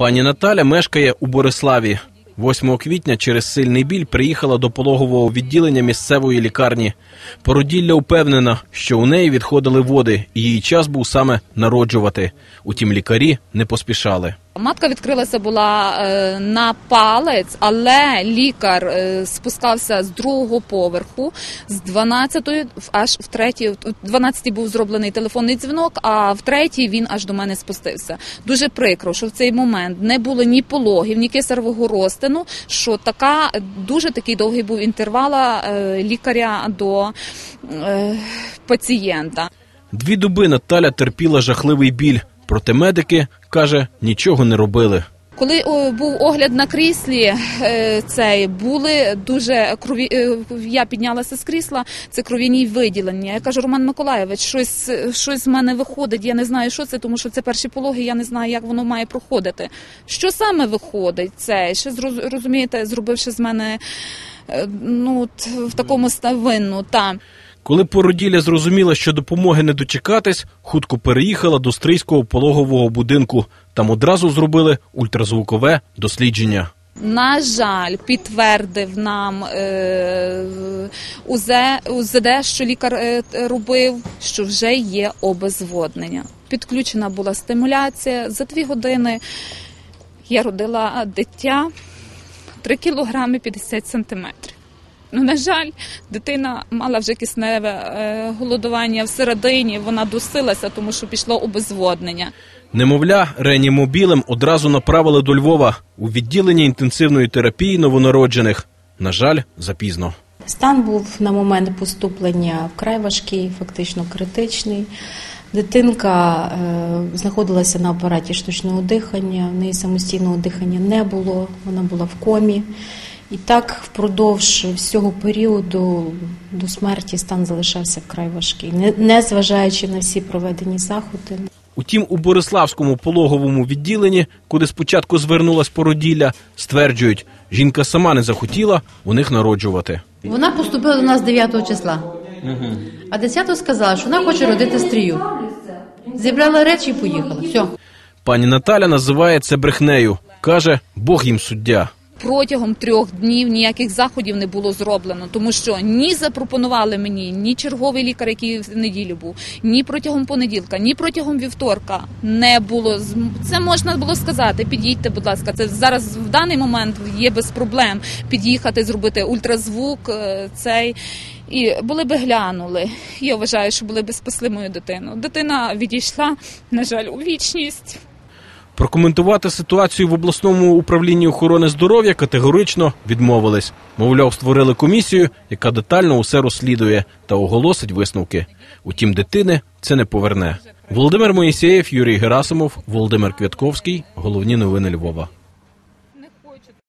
Пані Наталя мешкає у Бориславі. 8 квітня через сильний біль приїхала до пологового відділення місцевої лікарні. Породілля упевнена, що у неї відходили води, і її час був саме народжувати. Утім, лікарі не поспішали. Матка відкрилася була е, на палець, але лікар е, спускався з другого поверху, з 12-ї в- аж в третій, в 12-й був зроблений телефонний дзвінок, а в третій він аж до мене спустився. Дуже прикро, що в цей момент не було ні пологів, ні кесаревого розтину, що така дуже такий довгий був інтервал е, лікаря до пацієнта. Дві доби Наталя терпіла жахливий біль, проте медики, каже, нічого не робили. Коли був огляд на кріслі, е, цей були дуже крові. е, Я піднялася з крісла. Це кров'яні виділення. Я кажу, Роман Миколаєвич, щось щось з мене виходить. Я не знаю, що це, тому що це перші пологи. Я не знаю, як воно має проходити. Що саме виходить? Це ще розумієте, зробивши з мене е, ну в такому ста- винну та. Коли породілля зрозуміла, що допомоги не дочекатись, хутко переїхала до стрийського пологового будинку. Там одразу зробили ультразвукове дослідження. На жаль, підтвердив нам е, УЗД, що лікар е, робив, що вже є обезводнення. Підключена була стимуляція. За дві години я родила дитя 3 кілограми 50 сантиметрів. Ну, на жаль, дитина мала вже кисневе е, голодування всередині, вона дусилася, тому що пішло обезводнення. Немовля реанімобілем одразу направили до Львова у відділення інтенсивної терапії новонароджених. На жаль, запізно. Стан був на момент поступлення вкрай важкий, фактично критичний. Дитинка е, знаходилася на апараті штучного дихання, в неї самостійного дихання не було, вона була в комі. І так впродовж всього періоду до смерті стан залишався вкрай важкий, не, зважаючи на всі проведені заходи. Утім, у Бориславському пологовому відділенні, куди спочатку звернулась породілля, стверджують, жінка сама не захотіла у них народжувати. Вона поступила до нас 9 числа. А 10 сказала, що вона хоче родити стрію. Зібрала речі і поїхала. Все. Пані Наталя називає це брехнею. каже, Бог їм суддя. Протягом трьох днів ніяких заходів не було зроблено, тому що ні запропонували мені, ні черговий лікар, який в неділю був, ні протягом понеділка, ні протягом вівторка не було це можна було сказати. Під'їдьте, будь ласка, це зараз в даний момент є без проблем під'їхати, зробити ультразвук. е, Цей і були би глянули. Я вважаю, що були би спасли мою дитину. Дитина відійшла, на жаль, у вічність. Прокоментувати ситуацію в обласному управлінні охорони здоров'я категорично відмовились. Мовляв, створили комісію, яка детально усе розслідує та оголосить висновки. Утім, дитини це не поверне. Володимир Моїсеєв, Юрій Герасимов, Володимир Квятковський. Головні новини Львова.